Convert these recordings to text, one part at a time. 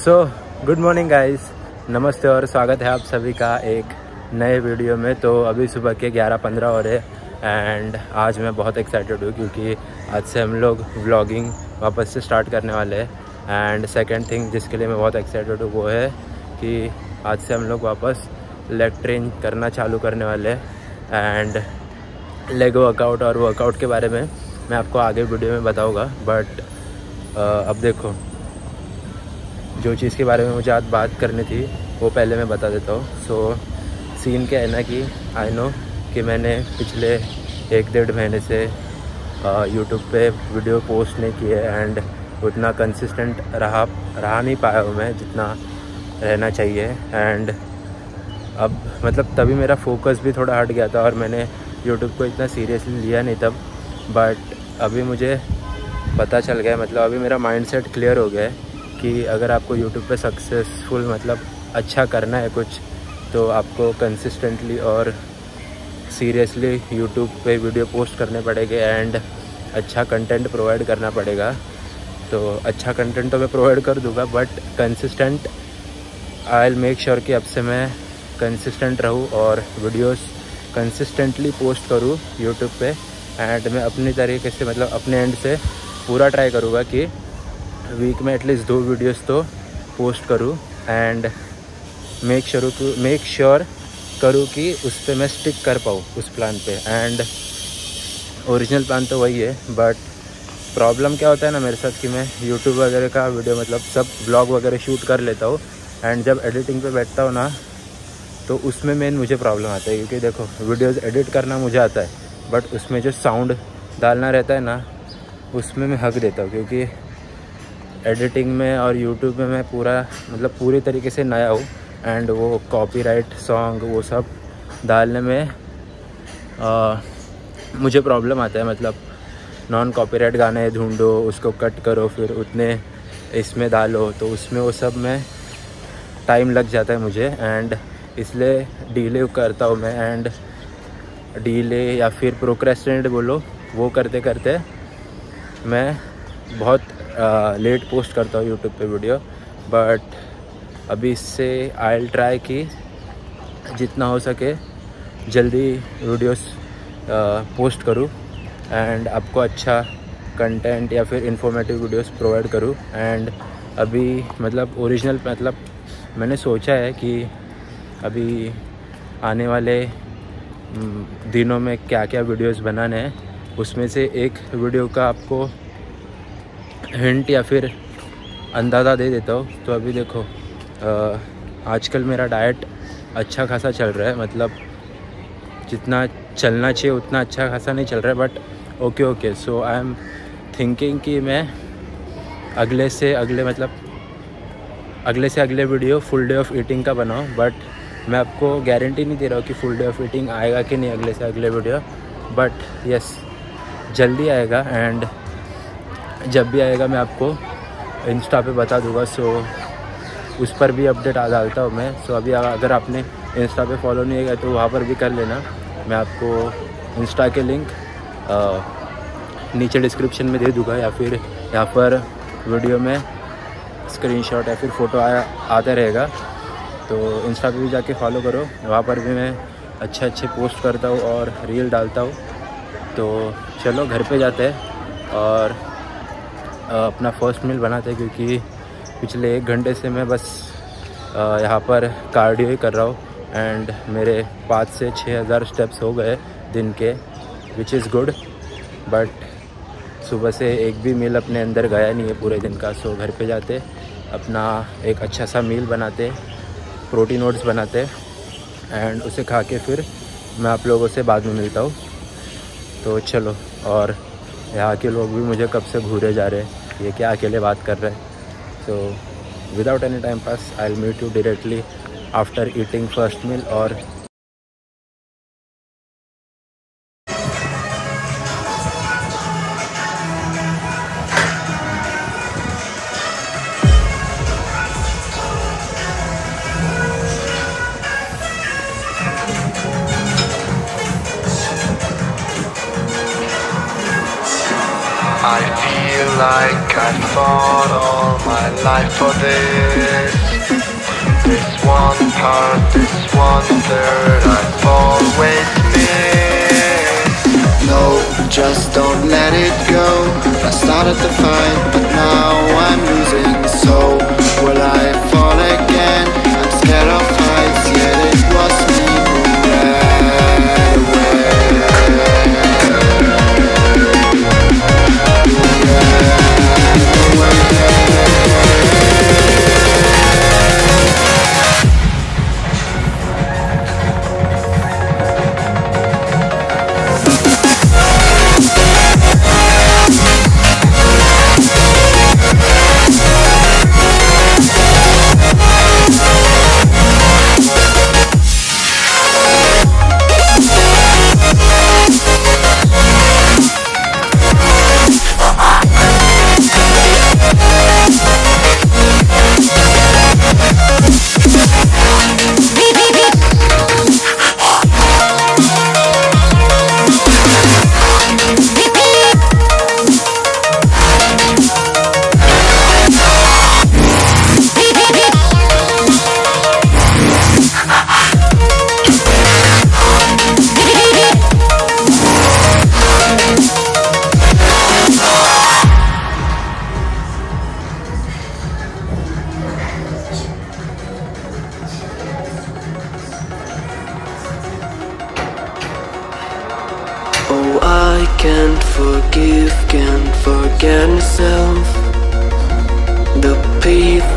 So good morning guys नमस्ते और स्वागत है आप सभी का एक नए वीडियो में। तो अभी सुबह के 11:15 हो रहे एंड आज मैं बहुत एक्साइटेड हूँ क्योंकि आज से हम लोग व्लॉगिंग वापस से स्टार्ट करने वाले हैं। एंड सेकंड थिंग जिसके लिए मैं बहुत एक्साइटेड हूँ वो है कि आज से हम लोग वापस लेग ट्रेन करना चालू करने वाले एंड लेग वर्कआउट और वर्कआउट के बारे में मैं आपको आगे वीडियो में बताऊँगा। बट अब देखो। जो चीज़ के बारे में मुझे आज बात करनी थी, वो पहले मैं बता देता हूँ। सो सीन क्या है ना कि आई नो कि मैंने पिछले एक डेढ़ महीने से यूट्यूब पे वीडियो पोस्ट नहीं किए एंड उतना कंसिस्टेंट रहा रहा नहीं पाया हूँ मैं जितना रहना चाहिए। एंड अब मतलब तभी मेरा फोकस भी थोड़ा हट गया था और मैंने यूट्यूब को इतना सीरियसली लिया नहीं तब। बट अभी मुझे पता चल गया मतलब अभी मेरा माइंडसेट क्लियर हो गया है। कि अगर आपको यूट्यूब पे सक्सेसफुल मतलब अच्छा करना है कुछ तो आपको कंसिस्टेंटली और सीरियसली यूट्यूब पे वीडियो पोस्ट करने पड़ेंगे एंड अच्छा कंटेंट प्रोवाइड करना पड़ेगा। तो अच्छा कंटेंट तो मैं प्रोवाइड कर दूँगा but consistent I'll make sure कि अब से मैं कंसिस्टेंट रहूँ और वीडियोस कंसिस्टेंटली पोस्ट करूँ यूट्यूब पे। एंड मैं अपनी तरीके से मतलब अपने एंड से पूरा ट्राई करूँगा कि वीक में एटलीस्ट दो वीडियोस तो पोस्ट करूँ and make sure make sure करूँ कि उस पर मैं स्टिक कर पाऊँ उस प्लान पे एंड ओरिजिनल प्लान तो वही है बट प्रॉब्लम क्या होता है ना मेरे साथ कि मैं यूट्यूब वगैरह का वीडियो मतलब सब ब्लॉग वगैरह शूट कर लेता हूँ एंड जब एडिटिंग पे बैठता हूँ ना तो उसमें मेन मुझे प्रॉब्लम आता है क्योंकि देखो वीडियोस एडिट करना मुझे आता है बट उसमें जो साउंड डालना रहता है ना, उसमें मैं हक देता हूँ क्योंकि एडिटिंग में और यूट्यूब में मैं पूरा मतलब पूरी तरीके से नया हूँ एंड वो कॉपीराइट सॉन्ग वो सब डालने में आ, मुझे प्रॉब्लम आता है मतलब नॉन कॉपीराइट गाने ढूंढो उसको कट करो फिर उतने इसमें डालो तो उसमें वो सब में टाइम लग जाता है मुझे एंड इसलिए डीले करता हूँ मैं एंड डीले या फिर प्रोक्रेस्टिनेट बोलो वो करते करते मैं बहुत लेट पोस्ट करता हूँ यूट्यूब पे वीडियो बट अभी इससे आई एल ट्राई कि जितना हो सके जल्दी वीडियोस पोस्ट करूँ एंड आपको अच्छा कंटेंट या फिर इंफॉर्मेटिव वीडियोस प्रोवाइड करूँ एंड अभी मतलब ओरिजिनल मतलब मैंने सोचा है कि अभी आने वाले दिनों में क्या क्या वीडियोस बनाने हैं, उसमें से एक वीडियो का आपको हिंट या फिर अंदाज़ा दे देता हूँ। तो अभी देखो आजकल मेरा डाइट अच्छा खासा चल रहा है। मतलब जितना चलना चाहिए, उतना अच्छा खासा नहीं चल रहा है but okay okay so I am thinking कि मैं अगले से अगले मतलब अगले से अगले video full day of eating का बनाऊँ। बट मैं आपको गारंटी नहीं दे रहा हूँ कि फुल डे ऑफ़ ईटिंग आएगा कि नहीं अगले से अगले वीडियो बट यस जल्दी आएगा एंड जब भी आएगा मैं आपको इंस्टा पे बता दूँगा सो उस पर भी अपडेट आ डालता हूँ मैं। सो अभी अगर आपने इंस्टा पे फॉलो नहीं किया तो वहाँ पर भी कर लेना। मैं आपको इंस्टा के लिंक आ, नीचे डिस्क्रिप्शन में दे दूँगा या फिर यहाँ पर वीडियो में स्क्रीनशॉट या फिर फ़ोटो आया आता रहेगा। तो इंस्टा पे भी जाके फॉलो करो। वहाँ पर भी मैं अच्छे अच्छे पोस्ट करता हूँ और रील डालता हूँ। तो चलो घर पे जाते हैं और अपना फ़र्स्ट मील बनाते क्योंकि पिछले एक घंटे से मैं बस यहाँ पर कार्डियो ही कर रहा हूँ एंड मेरे पाँच से छः हज़ार स्टेप्स हो गए दिन के विच इज़ गुड बट सुबह से एक भी मील अपने अंदर गया नहीं है पूरे दिन का सो घर पे जाते, अपना एक अच्छा सा मील बनाते प्रोटीन ओट्स बनाते एंड उसे खा के फिर मैं आप लोगों से बाद में मिलता हूँ। तो चलो, और यहाँ के लोग भी मुझे कब से घूरे जा रहे हैं। ये क्या अकेले बात कर रहे हैं। So without any time pass I meet you directly after eating first meal और fought all my life for this. This one part, this one third, I've always missed. No, just don't let it go. I started the fight, but now I'm losing. So will I fall again? I'm scared of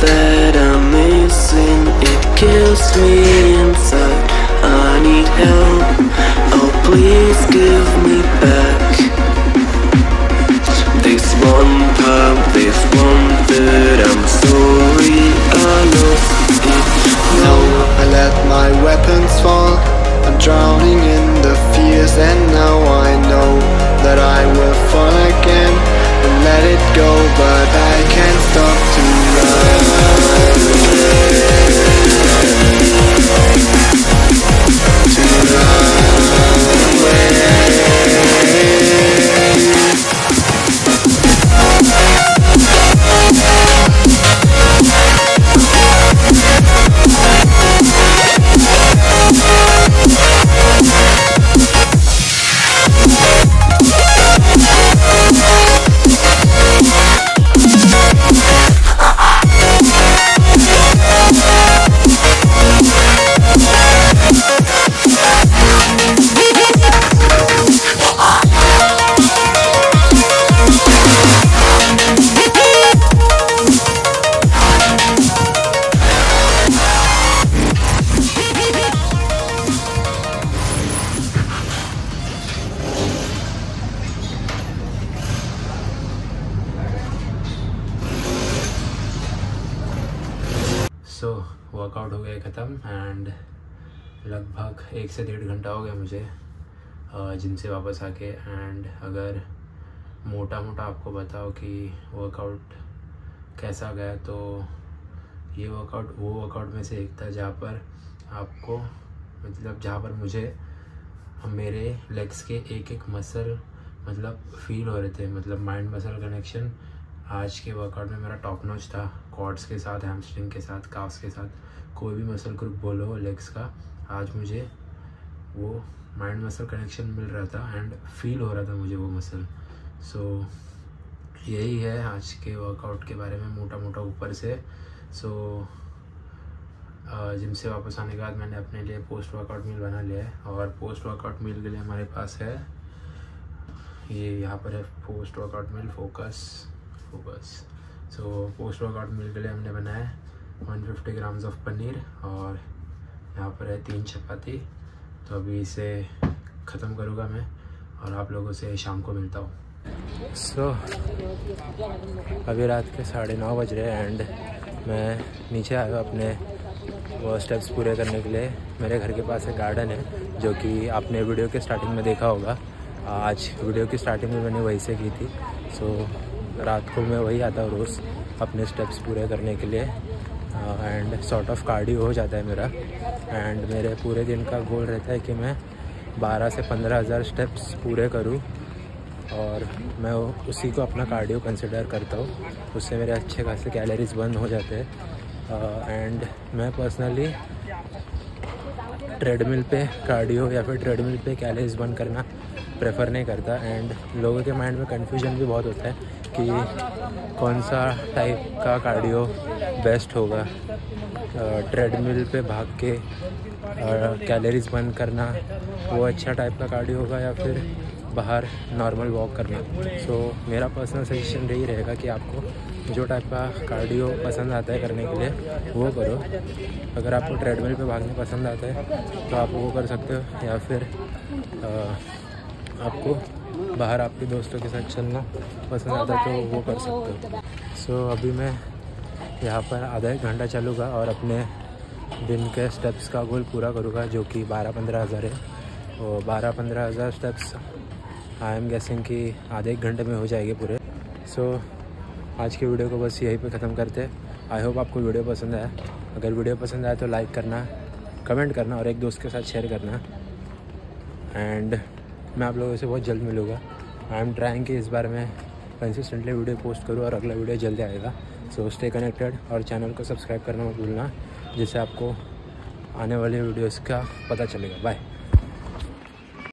that I'm missing, it kills me inside. I need help. Oh, please give me back. This one part, this one that I'm sorry I lost it. No, I let my weapons fall. I'm drowning in the fears, and workout हो गया, ख़त्म and लगभग एक से डेढ़ घंटा हो गया मुझे जिम से वापस आके एंड अगर मोटा मोटा आपको बताओ कि वर्कआउट कैसा गया तो ये वर्कआउट वो वर्कआउट में से एक था जहाँ पर आपको मतलब जहाँ पर मुझे, मेरे लेग्स के एक एक मसल मतलब फील हो रहे थे मतलब माइंड मसल कनेक्शन आज के वर्कआउट में मेरा टॉप नॉच था कॉर्ड्स के साथ हैमस्ट्रिंग के साथ काफ्स के साथ कोई भी मसल ग्रुप बोलो लेग्स का आज मुझे वो माइंड मसल कनेक्शन मिल रहा था एंड फील हो रहा था मुझे वो मसल सो so, यही है आज के वर्कआउट के बारे में मोटा मोटा ऊपर से. सो so, जिम से वापस आने के बाद मैंने अपने लिए पोस्ट वर्कआउट मील बना लिया है और पोस्ट वर्कआउट मील के लिए हमारे पास है ये यहाँ पर है post workout meal focus focus so post workout meal के लिए हमने बनाया है 150 ग्राम्स ऑफ़ पनीर और यहाँ पर है तीन चपाती। तो अभी इसे ख़त्म करूँगा मैं और आप लोगों से शाम को मिलता हूँ। सो so, अभी रात के साढ़े नौ बज रहे हैं एंड मैं नीचे आया अपने वो स्टेप्स पूरे करने के लिए। मेरे घर के पास एक गार्डन है जो कि आपने वीडियो के स्टार्टिंग में देखा होगा। आज वीडियो की स्टार्टिंग में मैंने वहीं से की थी। सो रात को मैं वही आता हूँ रोज़ अपने स्टेप्स पूरे करने के लिए। एंड सॉर्ट ऑफ़ कार्डियो हो जाता है मेरा। एंड मेरे पूरे दिन का गोल रहता है कि मैं 12 से पंद्रह हज़ार स्टेप्स पूरे करूँ और मैं उसी को अपना कार्डियो कंसिडर करता हूँ। उससे मेरे अच्छे खासे कैलोरीज बर्न हो जाते हैं। एंड मैं पर्सनली ट्रेडमिल पे कार्डियो या फिर ट्रेडमिल पे कैलोरीज बर्न करना प्रेफर नहीं करता। एंड लोगों के माइंड में कन्फ्यूज़न भी बहुत होता है। कि कौन सा टाइप का कार्डियो बेस्ट होगा? ट्रेडमिल पे भाग के कैलोरीज बर्न करना वो अच्छा टाइप का कार्डियो होगा या फिर बाहर नॉर्मल वॉक करना? सो so, मेरा पर्सनल सजेशन यही रहेगा कि आपको जो टाइप का कार्डियो पसंद आता है करने के लिए वो करो। अगर आपको ट्रेडमिल पे भागना पसंद आता है तो आप वो कर सकते हो या फिर आ, आपको बाहर आपके दोस्तों के साथ चलना पसंद आता तो वो कर सकते हो। सो so, अभी मैं यहाँ पर आधा एक घंटा चलूँगा और अपने दिन के स्टेप्स का गोल पूरा करूँगा जो कि बारह पंद्रह हज़ार है। और बारह पंद्रह हज़ार स्टेप्स आई एम गेसिंग कि आधे एक घंटे में हो जाएँगे पूरे। सो so, आज की वीडियो को बस यहीं पे ख़त्म करते आई होप आपको वीडियो पसंद आया। अगर वीडियो पसंद आया तो लाइक करना कमेंट करना और एक दोस्त के साथ शेयर करना। एंड मैं आप लोगों से बहुत जल्द मिलूँगा। आई एम ट्राइंग कि इस बार मैं कंसिस्टेंटली वीडियो पोस्ट करूँ और अगला वीडियो जल्दी आएगा। सो स्टे कनेक्टेड और चैनल को सब्सक्राइब करना मत भूलना, जिससे आपको आने वाले वीडियोस का पता चलेगा। बाय